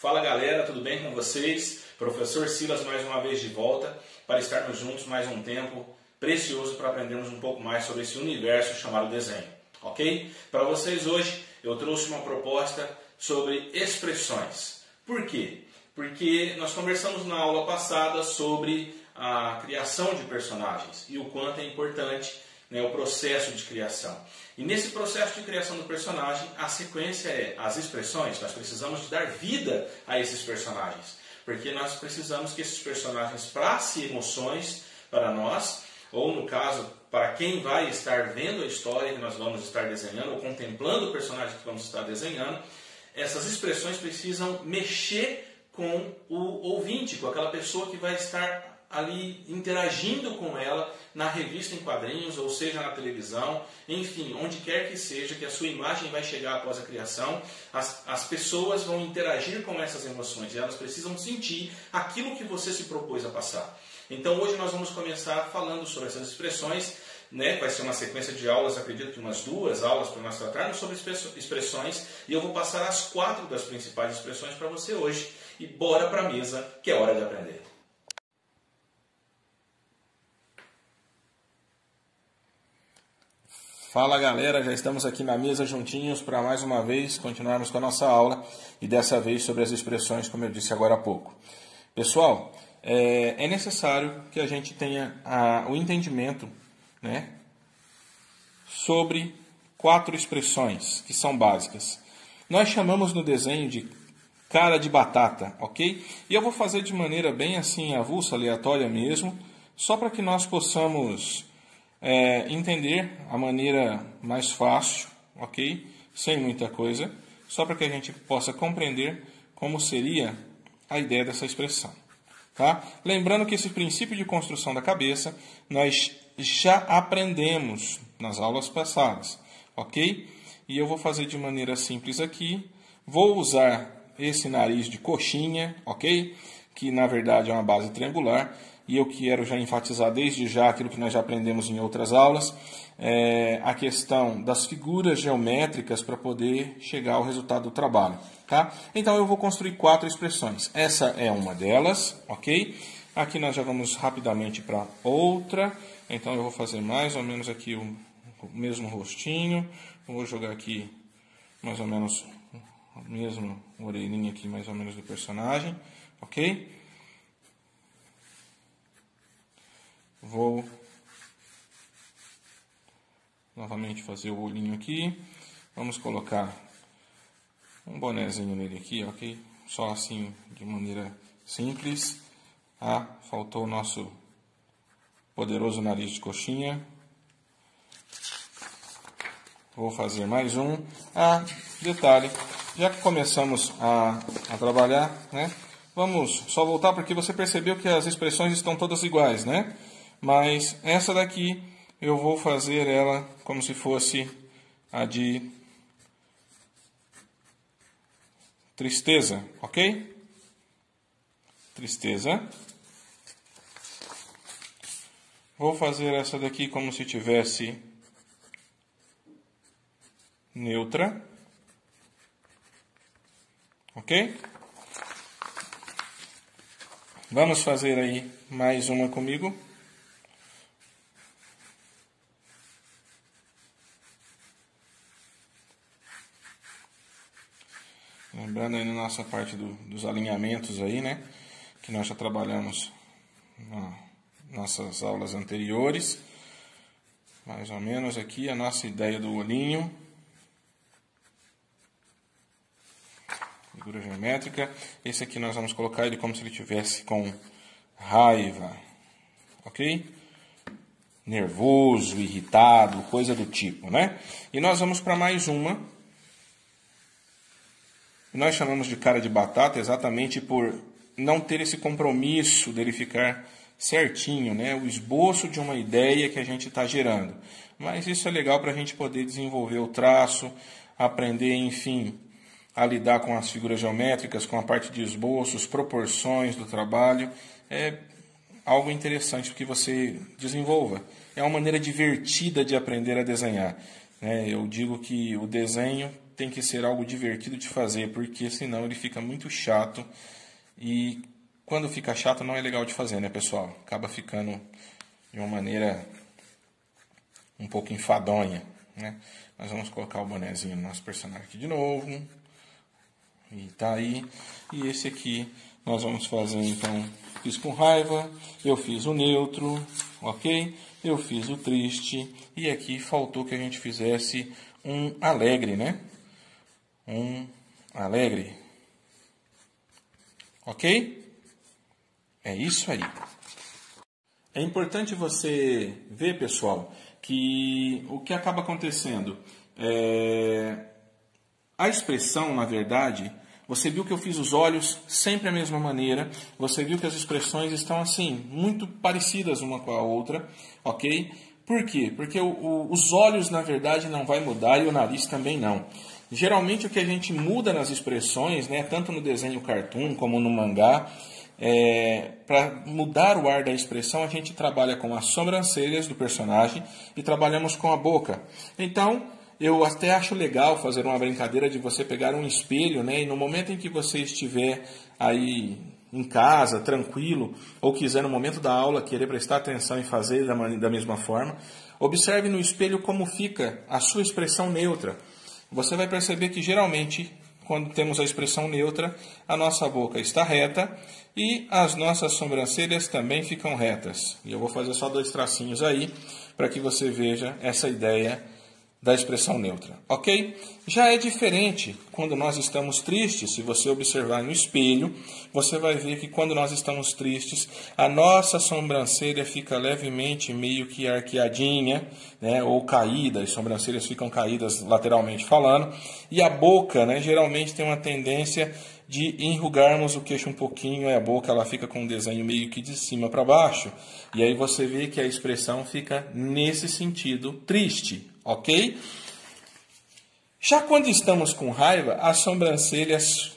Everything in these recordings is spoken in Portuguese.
Fala galera, tudo bem com vocês? Professor Silas mais uma vez de volta para estarmos juntos mais um tempo precioso para aprendermos um pouco mais sobre esse universo chamado desenho, ok? Para vocês hoje eu trouxe uma proposta sobre expressões. Por quê? Porque nós conversamos na aula passada sobre a criação de personagens e o quanto é importante né, o processo de criação. E nesse processo de criação do personagem, a sequência é as expressões. Nós precisamos dar vida a esses personagens, porque nós precisamos que esses personagens passem emoções para nós, ou no caso, para quem vai estar vendo a história que nós vamos estar desenhando, ou contemplando o personagem que vamos estar desenhando, essas expressões precisam mexer com o ouvinte, com aquela pessoa que vai estar ali interagindo com ela na revista em quadrinhos, ou seja, na televisão, enfim, onde quer que seja, que a sua imagem vai chegar após a criação, as, as pessoas vão interagir com essas emoções e elas precisam sentir aquilo que você se propôs a passar. Então hoje nós vamos começar falando sobre essas expressões, né? vai ser uma sequência de aulas, acredito que umas duas aulas para nós tratarmos sobre expressões, e eu vou passar as quatro das principais expressões para você hoje. E bora para a mesa, que é hora de aprender. Fala galera, já estamos aqui na mesa juntinhos para mais uma vez continuarmos com a nossa aula e dessa vez sobre as expressões, como eu disse agora há pouco. Pessoal, é, é necessário que a gente tenha o entendimento né, sobre quatro expressões que são básicas. Nós chamamos no desenho de cara de batata, ok? E eu vou fazer de maneira bem assim avulsa, aleatória mesmo, só para que nós possamos é, entender a maneira mais fácil, ok? Sem muita coisa, só para que a gente possa compreender como seria a ideia dessa expressão. Tá? Lembrando que esse princípio de construção da cabeça nós já aprendemos nas aulas passadas, ok? E eu vou fazer de maneira simples aqui. Vou usar esse nariz de coxinha, ok? Que na verdade é uma base triangular e eu quero já enfatizar desde já aquilo que nós já aprendemos em outras aulas, é a questão das figuras geométricas para poder chegar ao resultado do trabalho. Tá? Então eu vou construir quatro expressões. Essa é uma delas, ok? Aqui nós já vamos rapidamente para outra. Então eu vou fazer mais ou menos aqui o, mesmo rostinho. vou jogar aqui mais ou menos a mesma orelhinha aqui mais ou menos do personagem, ok? Vou novamente fazer o olhinho aqui. Vamos colocar um bonezinho nele aqui, ok? Só assim, de maneira simples. Ah, faltou o nosso poderoso nariz de coxinha. Vou fazer mais um. Ah, detalhe, já que começamos a, a trabalhar, né? Vamos só voltar porque você percebeu que as expressões estão todas iguais, né? mas essa daqui eu vou fazer ela como se fosse a de tristeza, ok? Tristeza. Vou fazer essa daqui como se tivesse neutra. Ok? Vamos fazer aí mais uma comigo. Lembrando aí na nossa parte do, dos alinhamentos aí, né? Que nós já trabalhamos nas nossas aulas anteriores. Mais ou menos aqui a nossa ideia do olhinho. Figura geométrica. Esse aqui nós vamos colocar ele como se ele tivesse com raiva. Ok? Nervoso, irritado, coisa do tipo, né? E nós vamos para mais uma nós chamamos de cara de batata exatamente por não ter esse compromisso dele ficar certinho, né? o esboço de uma ideia que a gente está gerando. Mas isso é legal para a gente poder desenvolver o traço, aprender, enfim, a lidar com as figuras geométricas, com a parte de esboços, proporções do trabalho. É algo interessante que você desenvolva. É uma maneira divertida de aprender a desenhar. Né? Eu digo que o desenho tem que ser algo divertido de fazer, porque senão ele fica muito chato e quando fica chato não é legal de fazer, né, pessoal? Acaba ficando de uma maneira um pouco enfadonha, né? Nós vamos colocar o bonezinho no nosso personagem aqui de novo. E tá aí. E esse aqui nós vamos fazer então. Fiz com raiva, eu fiz o neutro, ok? Eu fiz o triste. E aqui faltou que a gente fizesse um alegre, né? Um alegre. Ok? É isso aí. É importante você ver, pessoal, que o que acaba acontecendo é a expressão, na verdade, você viu que eu fiz os olhos sempre a mesma maneira, você viu que as expressões estão assim, muito parecidas uma com a outra, ok? Por quê? Porque o, o, os olhos, na verdade, não vai mudar e o nariz também não. Geralmente o que a gente muda nas expressões, né, tanto no desenho cartoon como no mangá, é, para mudar o ar da expressão, a gente trabalha com as sobrancelhas do personagem e trabalhamos com a boca. Então, eu até acho legal fazer uma brincadeira de você pegar um espelho, né? E no momento em que você estiver aí em casa, tranquilo, ou quiser no momento da aula querer prestar atenção e fazer da, da mesma forma, observe no espelho como fica a sua expressão neutra. Você vai perceber que geralmente quando temos a expressão neutra, a nossa boca está reta e as nossas sobrancelhas também ficam retas. E eu vou fazer só dois tracinhos aí para que você veja essa ideia da expressão neutra, ok? Já é diferente quando nós estamos tristes. Se você observar no espelho, você vai ver que quando nós estamos tristes, a nossa sobrancelha fica levemente meio que arqueadinha, né, ou caída, as sobrancelhas ficam caídas lateralmente falando, e a boca, né, geralmente tem uma tendência de enrugarmos o queixo um pouquinho e a boca ela fica com um desenho meio que de cima para baixo. E aí você vê que a expressão fica nesse sentido triste, ok? Já quando estamos com raiva, as sobrancelhas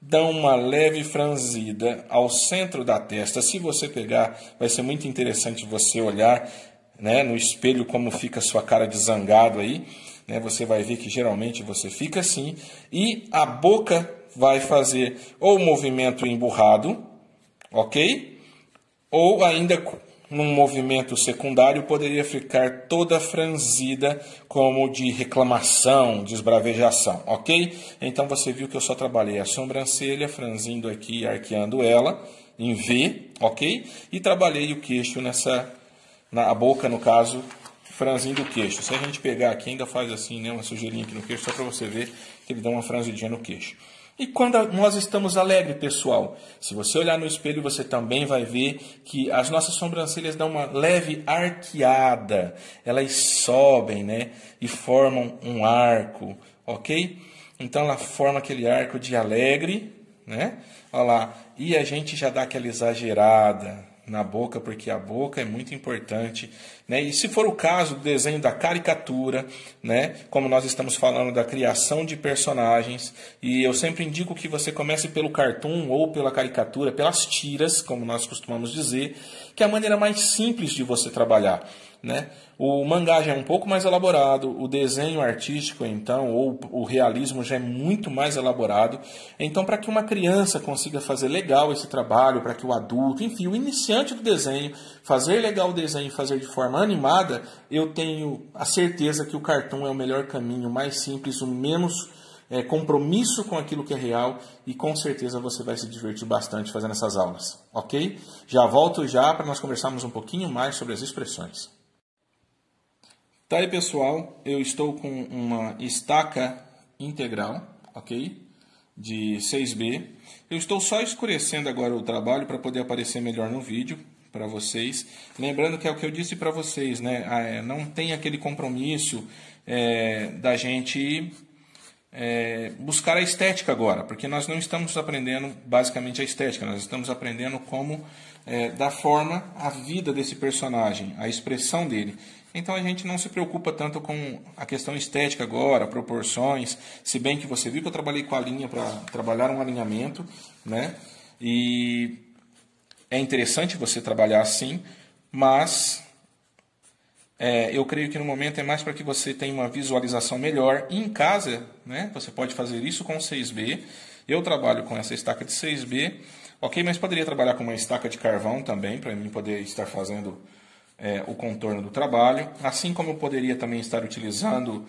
dão uma leve franzida ao centro da testa. Se você pegar, vai ser muito interessante você olhar né, no espelho como fica a sua cara de zangado aí. Né, você vai ver que geralmente você fica assim. E a boca vai fazer ou movimento emburrado, ok? Ou ainda num movimento secundário, poderia ficar toda franzida como de reclamação, de esbravejação, ok? Então você viu que eu só trabalhei a sobrancelha, franzindo aqui, arqueando ela, em V, ok? E trabalhei o queixo nessa, na boca, no caso, franzindo o queixo. Se a gente pegar aqui, ainda faz assim, né, uma sujeirinha aqui no queixo, só para você ver que ele dá uma franzidinha no queixo. E quando nós estamos alegres, pessoal, se você olhar no espelho, você também vai ver que as nossas sobrancelhas dão uma leve arqueada, elas sobem, né, e formam um arco, ok? Então ela forma aquele arco de alegre, né? Olha lá, e a gente já dá aquela exagerada, na boca, porque a boca é muito importante. Né? E se for o caso do desenho da caricatura, né? como nós estamos falando da criação de personagens, e eu sempre indico que você comece pelo cartoon ou pela caricatura, pelas tiras, como nós costumamos dizer, que é a maneira mais simples de você trabalhar. Né? O mangá já é um pouco mais elaborado, o desenho artístico, então, ou o realismo já é muito mais elaborado. Então, para que uma criança consiga fazer legal esse trabalho, para que o adulto, enfim, o iniciante do desenho, fazer legal o desenho, fazer de forma animada, eu tenho a certeza que o cartão é o melhor caminho, mais simples, o menos é, compromisso com aquilo que é real e com certeza você vai se divertir bastante fazendo essas aulas, ok? Já volto já para nós conversarmos um pouquinho mais sobre as expressões. Tá aí pessoal, eu estou com uma estaca integral, ok? De 6B. Eu estou só escurecendo agora o trabalho para poder aparecer melhor no vídeo para vocês. Lembrando que é o que eu disse para vocês, né? Ah, é, não tem aquele compromisso é, da gente é, buscar a estética agora, porque nós não estamos aprendendo basicamente a estética, nós estamos aprendendo como é, dar forma à vida desse personagem, a expressão dele. Então a gente não se preocupa tanto com a questão estética agora, proporções, se bem que você viu que eu trabalhei com a linha para trabalhar um alinhamento, né? E é interessante você trabalhar assim, mas é, eu creio que no momento é mais para que você tenha uma visualização melhor. em casa, né, você pode fazer isso com 6B. Eu trabalho com essa estaca de 6B, ok? Mas poderia trabalhar com uma estaca de carvão também, para mim poder estar fazendo é, o contorno do trabalho. Assim como eu poderia também estar utilizando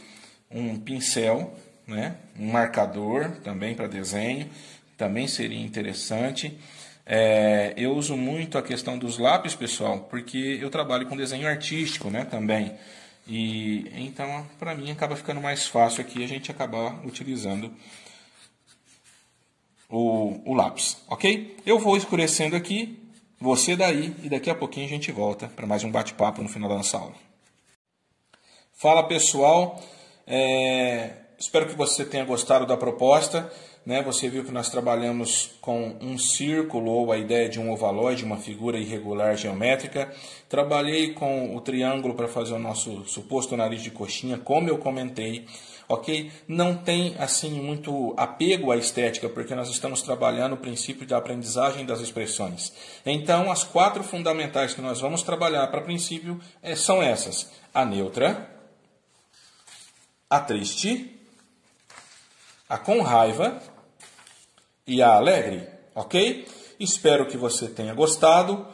um pincel, né, um marcador também para desenho, também seria interessante. É, eu uso muito a questão dos lápis, pessoal, porque eu trabalho com desenho artístico né, também. E então, para mim, acaba ficando mais fácil aqui a gente acabar utilizando o, o lápis, ok? Eu vou escurecendo aqui, você daí, e daqui a pouquinho a gente volta para mais um bate-papo no final da nossa aula. Fala pessoal, é, espero que você tenha gostado da proposta. Né? Você viu que nós trabalhamos com um círculo ou a ideia de um ovaloide, uma figura irregular geométrica. Trabalhei com o triângulo para fazer o nosso suposto nariz de coxinha, como eu comentei. Ok? Não tem assim muito apego à estética, porque nós estamos trabalhando o princípio de aprendizagem das expressões. Então, as quatro fundamentais que nós vamos trabalhar para princípio é, são essas: a neutra, a triste, a com raiva e a alegre, ok? Espero que você tenha gostado.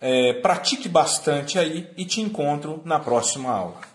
É, pratique bastante aí e te encontro na próxima aula.